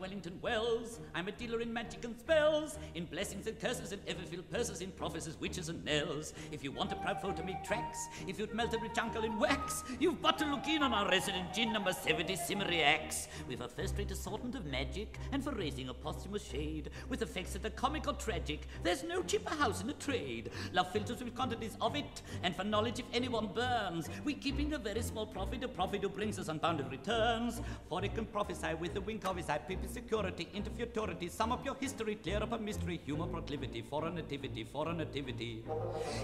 Wellington Wells. I'm a dealer in magic and spells, in blessings and curses and ever-filled purses, in prophecies, witches and knells. If you want a proud foe to make tracks, if you'd melt a rich in wax, you've but to look in on our resident Djinn number 70 Simmery Axe. We've a first-rate assortment of magic, and for raising a posthumous shade, with effects that are comic or tragic, there's no cheaper house in the trade. Love filters with quantities of it, and for knowledge if anyone burns, we keeping a very small profit, a profit who brings us unbounded returns. For it can prophesy with the wink of his eye, people security, into futurity, sum up your history, clear up a mystery, humor proclivity, for a nativity, for a nativity.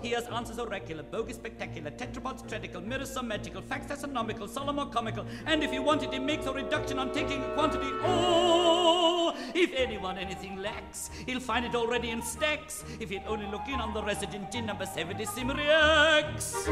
He has answers oracular, bogus spectacular, tetrapods tradical, mirrors magical, facts astronomical, solemn or comical, and if you want it, he makes a reduction on taking a quantity. Oh, if anyone anything lacks, he'll find it already in stacks, if he'd only look in on the resident Djinn number 70 Simmery Axe.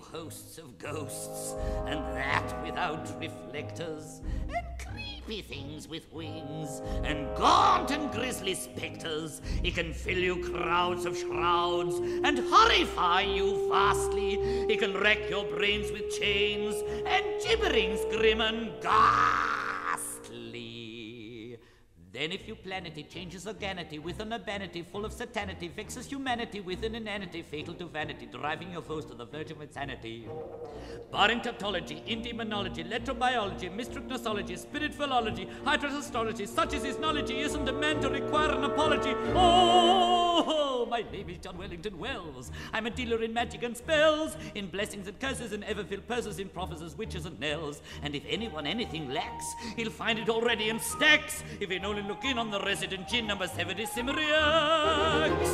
Hosts of ghosts, and that without reflectors, and creepy things with wings, and gaunt and grisly spectres. He can fill you crowds of shrouds, and horrify you vastly. He can wreck your brains with chains, and gibberings grim and ghastly. Then if you plan it, it changes organity with an urbanity full of satanity, vexes humanity with an inanity fatal to vanity, driving your foes to the verge of insanity. Barring tautology, demonology, electrobiology, mystic nosology, spirit philology, hydras astrology, such as his knowledge, he isn't a man to require an apology. Oh, my name is John Wellington Wells. I'm a dealer in magic and spells, in blessings and curses, and ever-filled purses, in prophecies, witches, and knells. And if anyone anything lacks, he'll find it already in stacks, if he'd only look in on the resident Djinn number 70 Simmery Axe.